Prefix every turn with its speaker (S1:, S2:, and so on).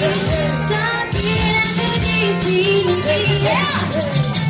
S1: Stop it, I'm too dizzy. Yeah.